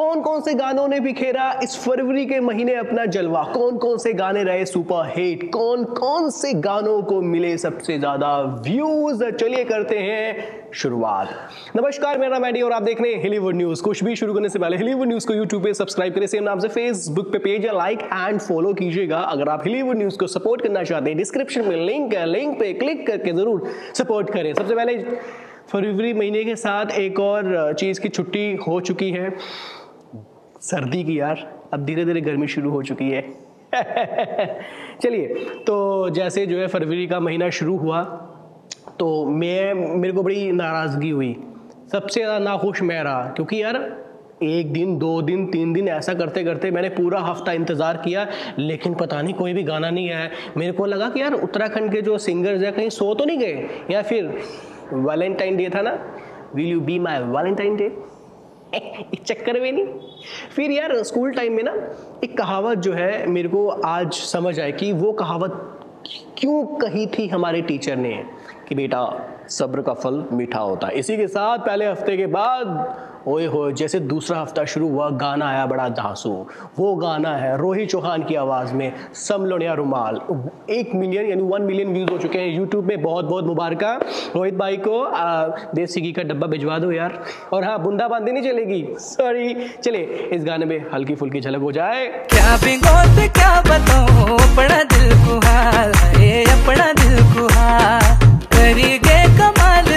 कौन कौन से गानों ने बिखेरा इस फरवरी के महीने अपना जलवा? कौन कौन से गाने रहे सुपर हिट? कौन कौन से गानों को मिले सबसे ज़्यादा व्यूज़ चलिए करते हैं शुरुआत। नमस्कार, मेरा मैडी और आप देख रहे हैं हिलीवुड न्यूज़ कुछ भी शुरू करने से पहले हिलीवुड न्यूज़ को यूट्यूब पे सब्सक्राइब करें। सेम नाम से फेसबुक पे पेज लाइक एंड फॉलो कीजिएगा। अगर आप हिलीवुड न्यूज़ को सपोर्ट करना चाहते हैं डिस्क्रिप्शन में लिंक है। लिंक पे क्लिक करके ज़रूर सपोर्ट करें। सबसे पहले फरवरी महीने के साथ एक और चीज़ की छुट्टी हो चुकी है। सर्दी की यार। अब धीरे धीरे गर्मी शुरू हो चुकी है। चलिए तो जैसे जो है फरवरी का महीना शुरू हुआ तो मैं, मेरे को बड़ी नाराज़गी हुई। सबसे ज़्यादा नाखुश मैं रहा, क्योंकि यार एक दिन, दो दिन, तीन दिन ऐसा करते करते मैंने पूरा हफ़्ता इंतज़ार किया, लेकिन पता नहीं कोई भी गाना नहीं आया। मेरे को लगा कि यार उत्तराखंड के जो सिंगर्स हैं, कहीं सो तो नहीं गए? या फिर वैलेंटाइन डे था ना? Will you be my Valentine day एक चक्कर में नहीं। फिर यार, स्कूल टाइम में ना, एक कहावत जो है, मेरे को आज समझ आए कि वो कहावत क्यों कही थी हमारे टीचर ने कि बेटा, सब्र का फल मीठा होता है। इसी के साथ, पहले हफ़्ते के बाद ओए हो, जैसे दूसरा हफ़्ता शुरू हुआ, गाना आया बड़ा धांसू। वो गाना है रोहित चौहान की आवाज़ में, समलोनिया रुमाल। एक मिलियन, यानी वन मिलियन व्यूज़ हो चुके हैं यूट्यूब में बहुत बहुत मुबारक। रोहित भाई को देसी घी का डब्बा भिजवा दो यार। और हाँ बुंदा बांधी नहीं चलेगी। सॉरी चले, इस गाने में हल्की फुल्की झलक हो जाए। क्या क्या बताऊँ अपना दिल अपना दिल कमाल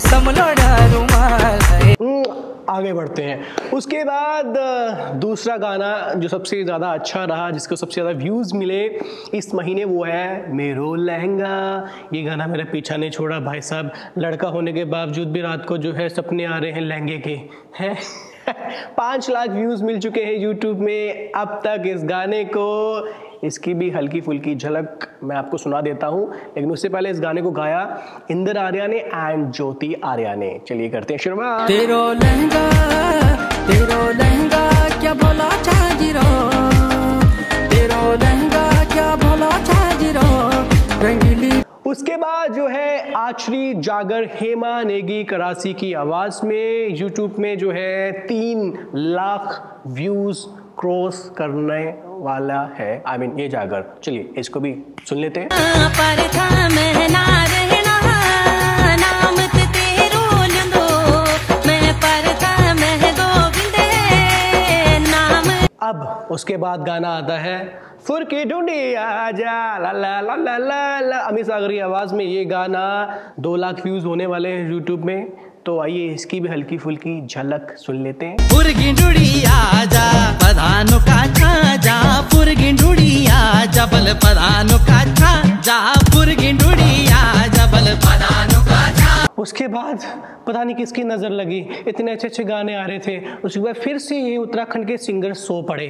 समलोड़ा रुमाल। आगे बढ़ते हैं। उसके बाद दूसरा गाना जो सबसे ज़्यादा अच्छा रहा, जिसको सबसे ज़्यादा व्यूज़ मिले इस महीने, वो है मेरो लहंगा। ये गाना मेरा पीछा नहीं छोड़ा। भाई साहब, लड़का होने के बावजूद भी रात को जो है सपने आ रहे हैं लहंगे के। हैं? पाँच लाख व्यूज़ मिल चुके हैं यूट्यूब में। अब तक इस गाने को इसकी भी हल्की फुल्की झलक मैं आपको सुना देता हूँ। लेकिन उससे पहले इस गाने को गाया इंदर आर्या ने एंड ज्योति आर्या ने। चलिए करते हैं शुरुआत। तेरो लहंगा तेरो लहंगा क्या छाजिरो तेरो लहंगा क्या छाजिरो रंगीली उसके बाद जो है आचरी जागर हेमा नेगी करासी की आवाज़ में यूट्यूब में जो है तीन लाख व्यूज़ क्रॉस करने वाला है। आई I मीन mean, ये जागर चलिए इसको भी सुन लेते हैं। अब उसके बाद गाना आता है फुरकी ढूंढी आजा ला ला ला ला ला ला। अमित सागर की आवाज़ में ये गाना दो लाख व्यूज़ होने वाले हैं यूट्यूब में। तो आइए इसकी भी हल्की फुल्की झलक सुन लेते हैं। पधानो का छा जा फुरगी ढूंढी आजा बल पधानो का छा जा फुरगी ढूंढी आजा बल पधानो का उसके बाद पता नहीं किसकी नज़र लगी इतने अच्छे अच्छे गाने आ रहे थे। उसके बाद फिर से ये उत्तराखंड के सिंगर सो पड़े।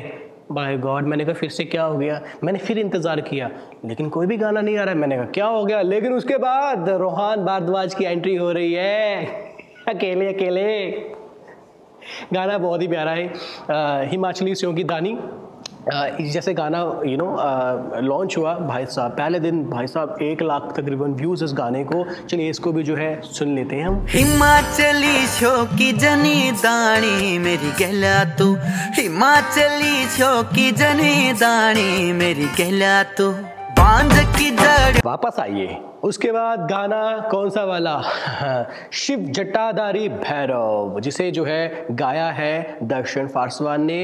बाय गॉड मैंने कहा फिर से क्या हो गया? मैंने फिर इंतज़ार किया लेकिन कोई भी गाना नहीं आ रहा। है मैंने कहा क्या हो गया? लेकिन उसके बाद रोहान भारद्वाज की एंट्री हो रही है। अकेले अकेले। गाना बहुत ही प्यारा है। हिमाचली सियों की दानी। जैसे गाना यू नो लॉन्च हुआ भाई साहब, पहले दिन भाई साहब एक लाख तकरीबन व्यूज़ इस गाने को। चलिए इसको भी जो है सुन लेते हैं हम। हिमाचली छो की जनी दानी, मेरी कहला तू। हिमाचली छो की जनी दानी, मेरी कहला तू। वापस आइए। उसके बाद गाना कौन सा वाला? शिव जटाधारी भैरव जिसे जो है गाया है दर्शन फारसवान ने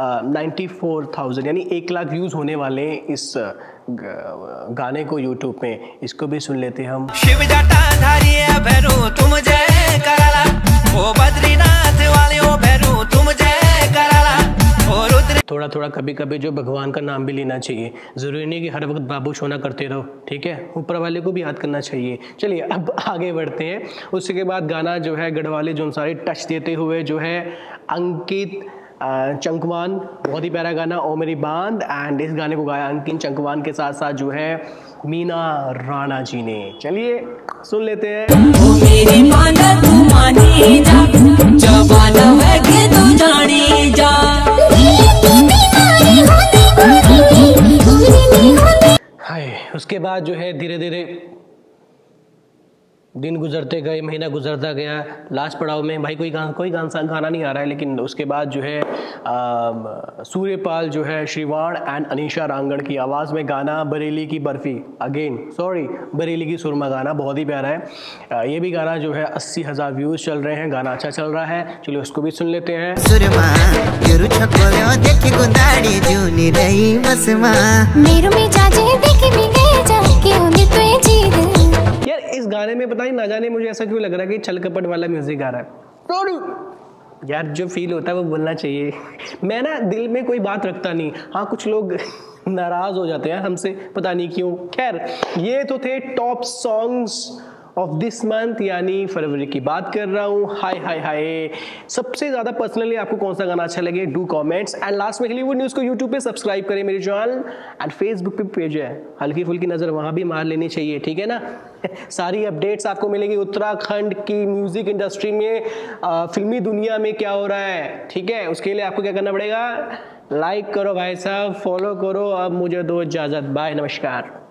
नाइन्टी फोर थाउज़ेंड यानी एक लाख व्यूज़ होने वाले इस गाने को यूट्यूब में इसको भी सुन लेते हैं हम। शिव जटाधारी भैरव तुम जय कराला। ओ बद्रीनाथ वाले ओ भैरव तुम जय थोड़ा थोड़ा कभी कभी जो भगवान का नाम भी लेना चाहिए। ज़रूरी नहीं कि हर वक्त बाबू सोना करते रहो, ठीक है? ऊपर वाले को भी याद करना चाहिए। चलिए, अब आगे बढ़ते हैं। उसके बाद गाना जो है, गढ़वाले जो सारे टच देते हुए जो है, अंकित चंकवान, बहुत ही प्यारा गाना, ओ मेरी बाँध एंड इस गाने को गाया अंकित चंकवान के साथ साथ जो है, मीना राणा जी ने। चलिए, सुन लेते हैं। हाय उसके बाद जो है धीरे धीरे दिन गुजरते गए महीना गुजरता गया लास्ट पड़ाव में भाई कोई गाना कोई गाना गाना नहीं आ रहा है लेकिन उसके बाद जो है सूर्यपाल जो है श्रीवाण एंड अनीशा रांगड़ की आवाज़ में गाना बरेली की बर्फ़ी अगेन सॉरी बरेली की सुरमा गाना बहुत ही प्यारा है। आ, ये भी गाना जो है अस्सी हज़ार व्यूज़ चल रहे हैं गाना अच्छा चल रहा है चलिए उसको भी सुन लेते हैं। सुरमा यार इस गाने में पता नहीं ना जाने मुझे ऐसा क्यों लग रहा है कि छल कपट वाला म्यूज़िक आ रहा है। यार जो फील होता है वो बोलना चाहिए। मैं ना दिल में कोई बात रखता नहीं। हाँ कुछ लोग नाराज़ हो जाते हैं हमसे पता नहीं क्यों। खैर ये तो थे top songs of this month यानी फरवरी की बात कर रहा हूँ। हाय हाय हाय। सबसे ज़्यादा पर्सनली आपको कौन सा गाना अच्छा लगे? डू कॉमेंट्स एंड लास्ट में हॉलीवुड न्यूज़ को यूट्यूब पे सब्सक्राइब करें मेरे चैनल एंड फेसबुक पे पेज है। हल्की फुल्की नज़र वहाँ भी मार लेनी चाहिए ठीक है ना? सारी अपडेट्स आपको मिलेगी उत्तराखंड की म्यूज़िक इंडस्ट्री में। आ, फिल्मी दुनिया में क्या हो रहा है ठीक है? उसके लिए आपको क्या करना पड़ेगा? लाइक करो भाई साहब फॉलो करो। अब मुझे दो इजाज़त। बाय नमस्कार।